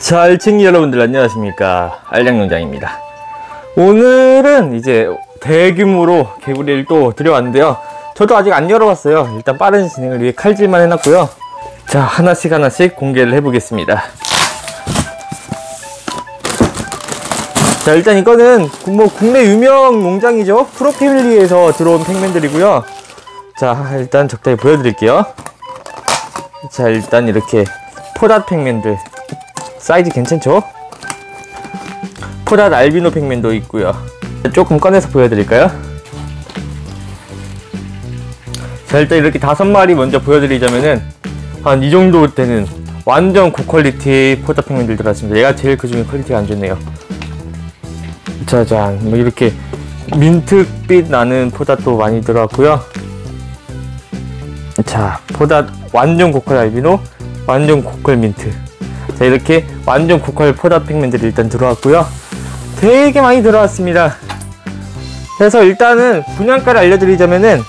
자, 알챙이 여러분들 안녕하십니까. 알량농장입니다. 오늘은 이제 대규모로 개구리를 또 들여왔는데요. 저도 아직 안 열어봤어요. 일단 빠른 진행을 위해 칼질만 해놨고요. 자, 하나씩 하나씩 공개를 해보겠습니다. 자, 일단 이거는 뭐 국내 유명 농장이죠. 프로패밀리에서 들어온 팩맨들이고요. 자, 일단 적당히 보여드릴게요. 자, 일단 이렇게 four dot pacman들 사이즈 괜찮죠? four dot 알비노 pacman도 있고요. 조금 꺼내서 보여드릴까요? 자 일단 이렇게 다섯 마리 먼저 보여드리자면은 한 이 정도 되는 완전 고quality four dot pacman들 들어왔습니다. 얘가 제일 그 중에 quality가 안 좋네요. 짜잔. 뭐 이렇게 민트빛 나는 포닷도 많이 들어왔고요. 자 포닷 완전 고퀄 알비노 완전 고퀄 민트 자 이렇게 완전 고퀄 포다 팩맨들이 일단 들어왔고요. 되게 많이 들어왔습니다. 그래서 일단은 분양가를 알려드리자면은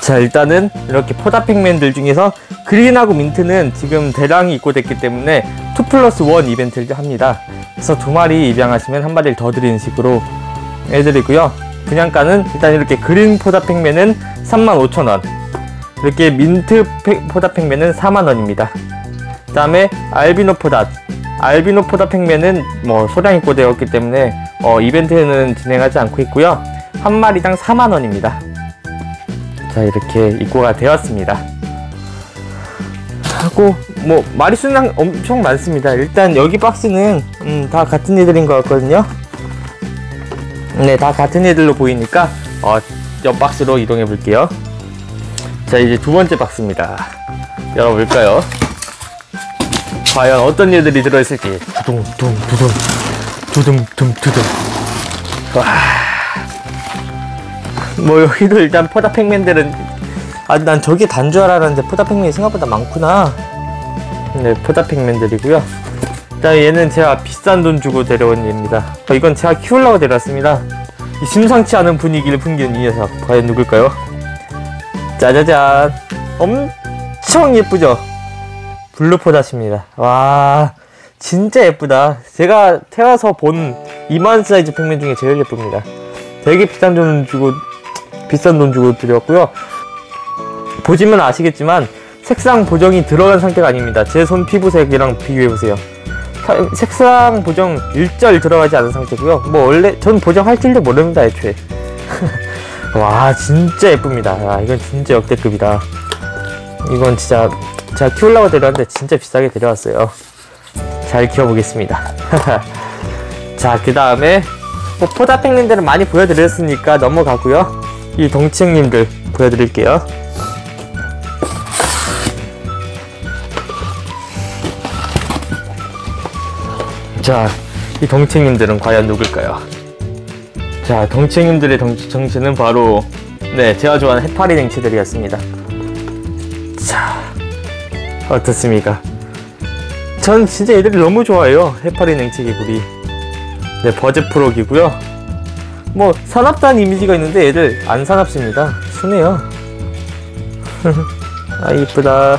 자 일단은 이렇게 포다 팩맨들 중에서 그린하고 민트는 지금 대량이 입고됐기 때문에 2 플러스 1 이벤트를 합니다. 그래서 두 마리 입양하시면 한 마리를 더 드리는 식으로 해드리고요. 분양가는 일단 이렇게 그린 포다 팩맨은 35,000원 이렇게 민트 포다 팩맨은 4만원입니다. 그 다음에 알비노 포다 알비노 포다 팩맨은 뭐 소량 입고되었기 때문에 어, 이벤트는 진행하지 않고 있고요. 한 마리당 4만원입니다. 자 이렇게 입고가 되었습니다. 하고 뭐 마리수는 엄청 많습니다. 일단 여기 박스는 음, 다 같은 애들인 것 같거든요. 네, 다 같은 애들로 보이니까 어, 옆 박스로 이동해 볼게요. 자 이제 두 번째 박스입니다. 열어볼까요? 과연 어떤 얘들이 들어있을지. 두둥 둥 두둥. 두둥 둥 두둥. 와뭐 여기도 일단 포다 팩맨들은 아 난 저게 단 줄 알았는데 포다 팩맨이 생각보다 많구나. 네 포다 팩맨들이고요. 일단 얘는 제가 비싼 돈 주고 데려온 얘입니다. 어, 이건 제가 키우려고 데려왔습니다. 심상치 않은 분위기를 풍기는 이 녀석 과연 누굴까요? 짜자잔. 엄청 예쁘죠? 블루포다십니다. 와 진짜 예쁘다. 제가 태어서 본 이만 사이즈 팩맨 중에 제일 예쁩니다. 되게 비싼 돈 주고 비싼 돈 주고 드렸고요. 보시면 아시겠지만 색상 보정이 들어간 상태가 아닙니다. 제 손 피부색이랑 비교해보세요. 색상 보정 일절 들어가지 않은 상태고요. 뭐 원래 전 보정할 줄도 모릅니다 애초에 와 진짜 예쁩니다. 아, 이건 진짜 역대급이다. 이건 진짜 제가 키우려고 데려왔는데 진짜 비싸게 데려왔어요. 잘 키워보겠습니다. 자 그 다음에 뭐 포다팽님들은 많이 보여드렸으니까 넘어가고요. 이 덩치형님들 보여드릴게요. 자이 덩치형님들은 과연 누굴까요 자 덩치님들의 덩치, 정치는 바로 네 제가 좋아하는 해파리 댕치들이었습니다. 자 어떻습니까? 전 진짜 얘들이 너무 좋아해요 해파리 냉치 개구리. 네 버즈 프록이고요. 뭐 사납다는 이미지가 있는데 얘들 안 사납습니다. 순해요. 아 이쁘다.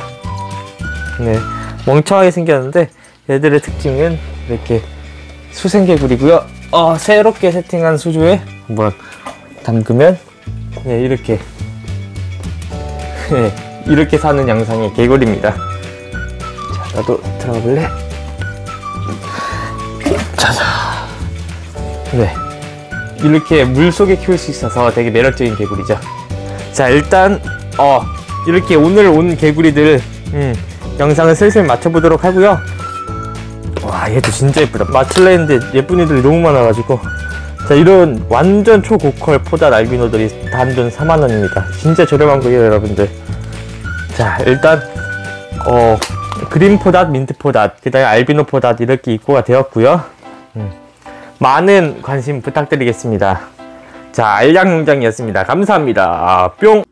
네 멍청하게 생겼는데 얘들의 특징은 이렇게 수생개구리고요 어, 새롭게 세팅한 수조에 한번 담그면 네, 이렇게 네, 이렇게 사는 양상의 개구리입니다. 자, 나도 들어가 볼래? 자자. 네. 이렇게 물 속에 키울 수 있어서 되게 매력적인 개구리죠. 자, 일단 어, 이렇게 오늘 온 개구리들 음, 영상을 슬슬 맞춰보도록 하고요. 와 얘도 진짜 예쁘다. 했는데 예쁜 애들이 너무 많아가지고. 자 이런 완전 초고퀄 포다 알비노들이 단돈 4만원입니다. 진짜 저렴한 거예요 여러분들. 자 일단 어 그린 포닷 민트 포닷 그 다음에 알비노 포닷 이렇게 입고가 되었고요. 음. 많은 관심 부탁드리겠습니다. 자 알량농장이었습니다. 감사합니다. 뿅